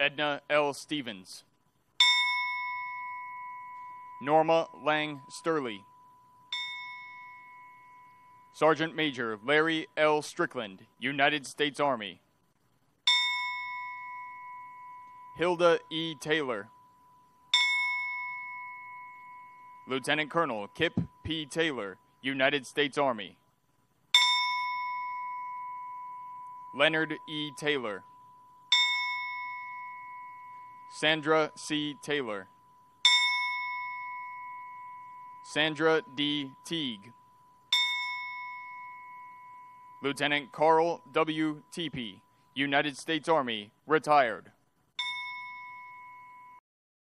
Edna L. Stevens. Norma Lang Steuerle. Sergeant Major Larry L. Strickland, United States Army. Hilda E. Taylor. Lieutenant Colonel Kip P. Taylor, United States Army. Leonard E. Taylor. Sandra C. Taylor. Sandra D. Teague. Lieutenant Karl W. Teepe, United States Army, retired.